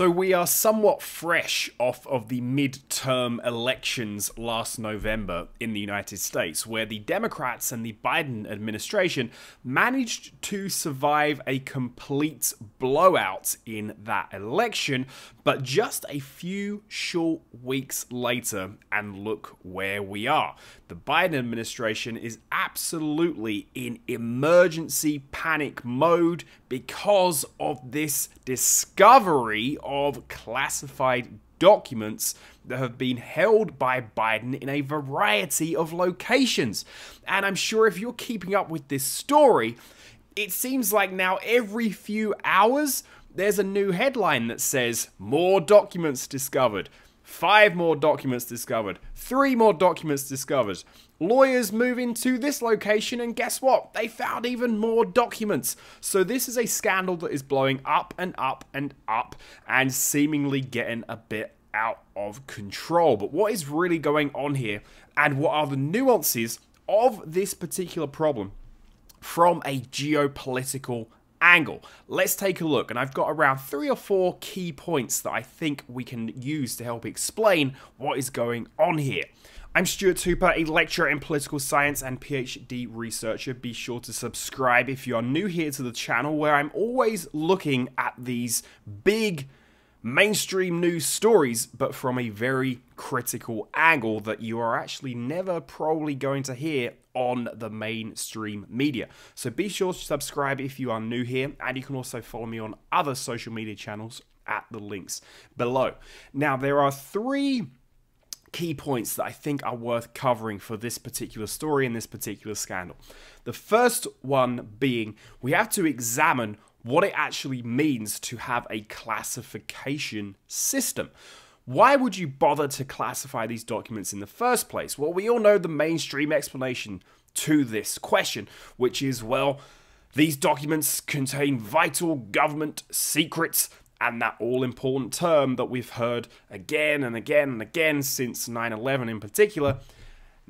So we are somewhat fresh off of the midterm elections last November in the United States, where the Democrats and the Biden administration managed to survive a complete blowout in that election, but just a few short weeks later, and look where we are. The Biden administration is absolutely in emergency panic mode because of this discovery of classified documents that have been held by Biden in a variety of locations. And I'm sure if you're keeping up with this story, it seems like now every few hours there's a new headline that says more documents discovered. Five more documents discovered. Three more documents discovered. Lawyers move into this location, and guess what? They found even more documents. So, this is a scandal that is blowing up and up and up and seemingly getting a bit out of control. But what is really going on here, and what are the nuances of this particular problem from a geopolitical angle. Let's take a look, and I've got around three or four key points that I think we can use to help explain what is going on here. I'm Stuart Hooper, a lecturer in political science and PhD researcher. Be sure to subscribe if you are new here to the channel, where I'm always looking at these big mainstream news stories, but from a very critical angle that you are actually never probably going to hear on the mainstream media. So be sure to subscribe if you are new here, and you can also follow me on other social media channels at the links below. Now, there are three key points that I think are worth covering for this particular story and this particular scandal. The first one being we have to examine what it actually means to have a classification system. Why would you bother to classify these documents in the first place? Well, we all know the mainstream explanation to this question, which is well, these documents contain vital government secrets and that all important term that we've heard again and again and again since 9 11 in particular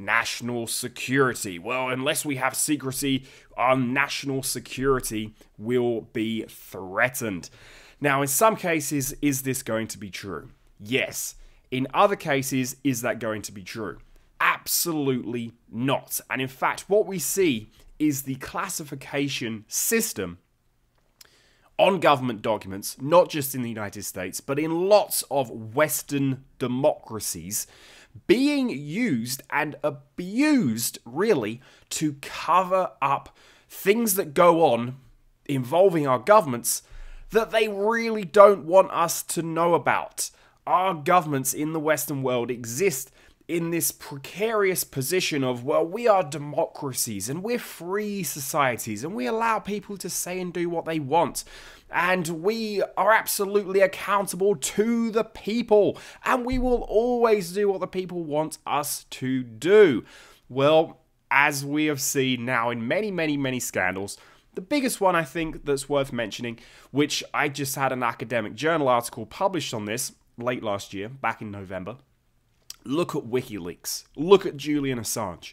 national security. Well, unless we have secrecy, our national security will be threatened. Now, in some cases, is this going to be true? Yes. In other cases, is that going to be true? Absolutely not. And in fact, what we see is the classification system on government documents, not just in the United States, but in lots of Western democracies, being used and abused really to cover up things that go on involving our governments that they really don't want us to know about. Our governments in the Western world exist in this precarious position of, well, we are democracies and we're free societies and we allow people to say and do what they want. And we are absolutely accountable to the people. And we will always do what the people want us to do. Well, as we have seen now in many, many, many scandals, the biggest one I think that's worth mentioning, which I just had an academic journal article published on this late last year, back in November Look at WikiLeaks. Look at Julian Assange.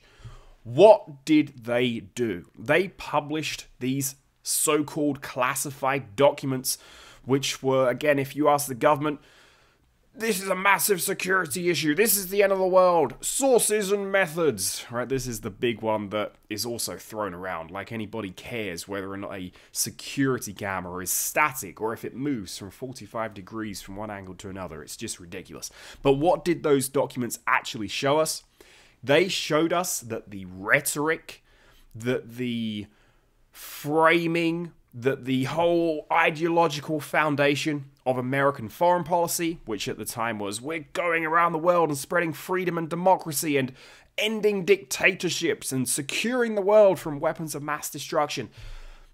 What did they do? They published these so called classified documents, which were, again, if you ask the government, this is a massive security issue. This is the end of the world. Sources and methods. Right? This is the big one that is also thrown around. Like anybody cares whether or not a security camera is static or if it moves from 45 degrees from one angle to another. It's just ridiculous. But what did those documents actually show us? They showed us that the rhetoric, that the framing, that the whole ideological foundation of American foreign policy, which at the time was we're going around the world and spreading freedom and democracy and ending dictatorships and securing the world from weapons of mass destruction,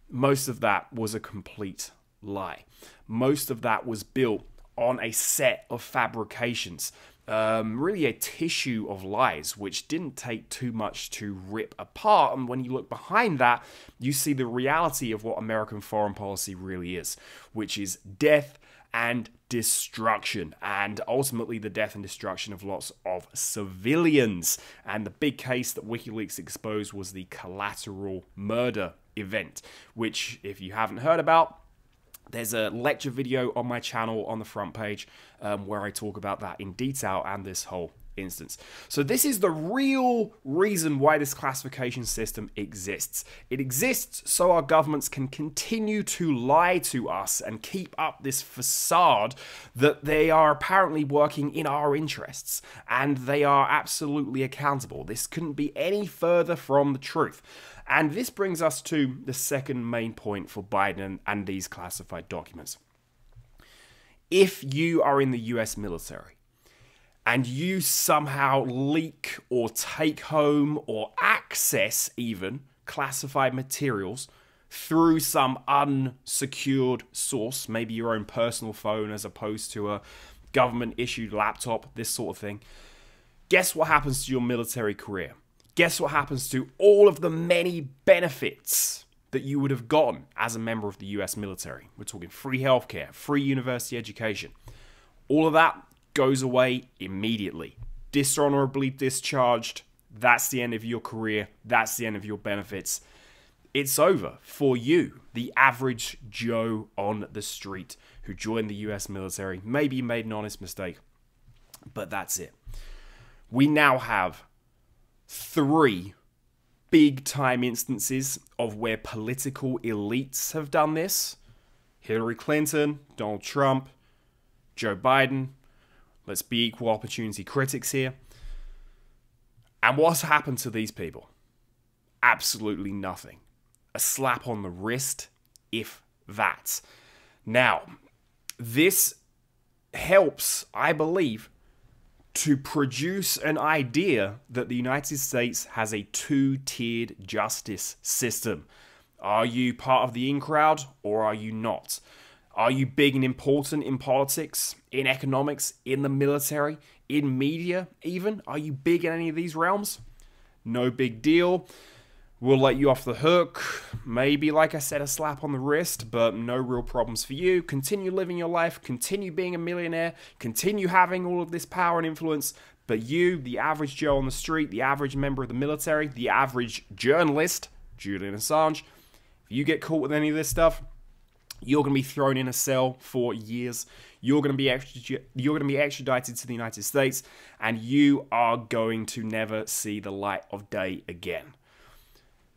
most of that was a complete lie. Most of that was built on a set of fabrications, um, really a tissue of lies, which didn't take too much to rip apart. And when you look behind that, you see the reality of what American foreign policy really is, which is death and destruction, and ultimately the death and destruction of lots of civilians. And the big case that WikiLeaks exposed was the collateral murder event, which, if you haven't heard about, There's a lecture video on my channel on the front page um, where I talk about that in detail and this whole instance. So this is the real reason why this classification system exists. It exists so our governments can continue to lie to us and keep up this facade that they are apparently working in our interests and they are absolutely accountable. This couldn't be any further from the truth. And this brings us to the second main point for Biden and these classified documents. If you are in the US military, and you somehow leak or take home or access even classified materials through some unsecured source, maybe your own personal phone as opposed to a government issued laptop, this sort of thing, guess what happens to your military career? Guess what happens to all of the many benefits that you would have gotten as a member of the US military? We're talking free healthcare, free university education. All of that goes away immediately. Dishonorably discharged, that's the end of your career, that's the end of your benefits. It's over for you, the average Joe on the street who joined the US military. Maybe made an honest mistake, but that's it. We now have three big time instances of where political elites have done this Hillary Clinton, Donald Trump, Joe Biden, Let's be equal opportunity critics here. And what's happened to these people? Absolutely nothing. A slap on the wrist, if that. Now, this helps, I believe, to produce an idea that the United States has a two tiered justice system. Are you part of the in crowd or are you not? Are you big and important in politics, in economics, in the military, in media, even? Are you big in any of these realms? No big deal. We'll let you off the hook. Maybe, like I said, a slap on the wrist, but no real problems for you. Continue living your life, continue being a millionaire, continue having all of this power and influence. But you, the average Joe on the street, the average member of the military, the average journalist, Julian Assange, if you get caught with any of this stuff, you're going to be thrown in a cell for years. You're going to be you're going to be extradited to the United States, and you are going to never see the light of day again.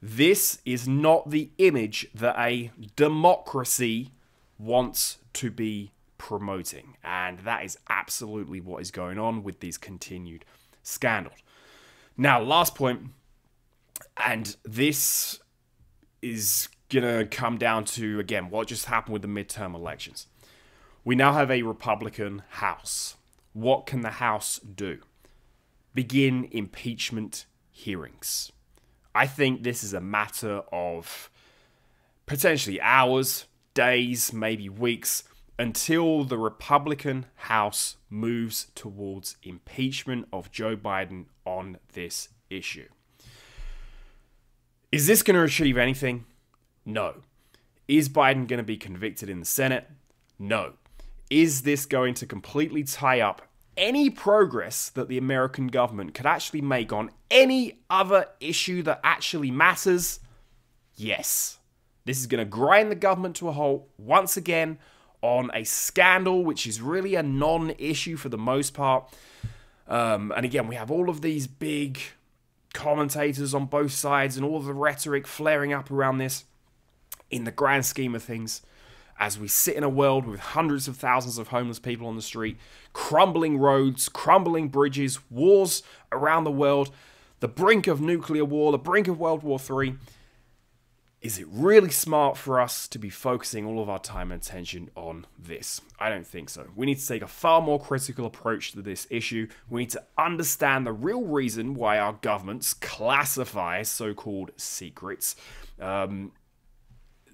This is not the image that a democracy wants to be promoting, and that is absolutely what is going on with these continued scandals. Now, last point, and this is to come down to, again, what just happened with the midterm elections. We now have a Republican House. What can the House do? Begin impeachment hearings. I think this is a matter of potentially hours, days, maybe weeks until the Republican House moves towards impeachment of Joe Biden on this issue. Is this going to achieve anything? No. Is Biden going to be convicted in the Senate? No. Is this going to completely tie up any progress that the American government could actually make on any other issue that actually matters? Yes. This is going to grind the government to a halt once again on a scandal which is really a non issue for the most part. Um, and again, we have all of these big commentators on both sides and all the rhetoric flaring up around this in the grand scheme of things, as we sit in a world with hundreds of thousands of homeless people on the street, crumbling roads, crumbling bridges, wars around the world, the brink of nuclear war, the brink of World War III, is it really smart for us to be focusing all of our time and attention on this? I don't think so. We need to take a far more critical approach to this issue. We need to understand the real reason why our governments classify so called secrets. Um,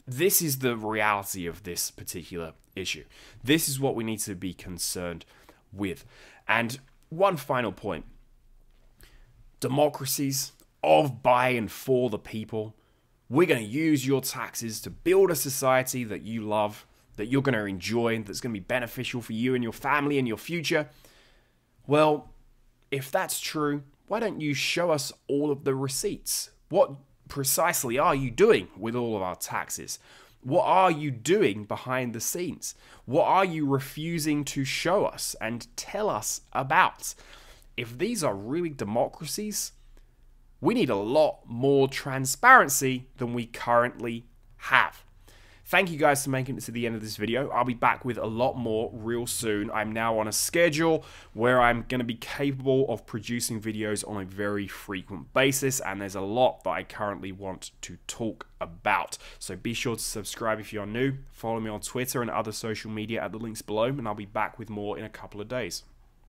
this is the reality of this particular issue. This is what we need to be concerned with. And one final point democracies of, by, and for the people. We're going to use your taxes to build a society that you love, that you're going to enjoy, that's going to be beneficial for you and your family and your future. Well, if that's true, why don't you show us all of the receipts? What precisely are you doing with all of our taxes? What are you doing behind the scenes? What are you refusing to show us and tell us about? If these are really democracies, we need a lot more transparency than we currently have. Thank you guys for making it to the end of this video. I'll be back with a lot more real soon. I'm now on a schedule where I'm going to be capable of producing videos on a very frequent basis, and there's a lot that I currently want to talk about. So be sure to subscribe if you're new, follow me on Twitter and other social media at the links below, and I'll be back with more in a couple of days.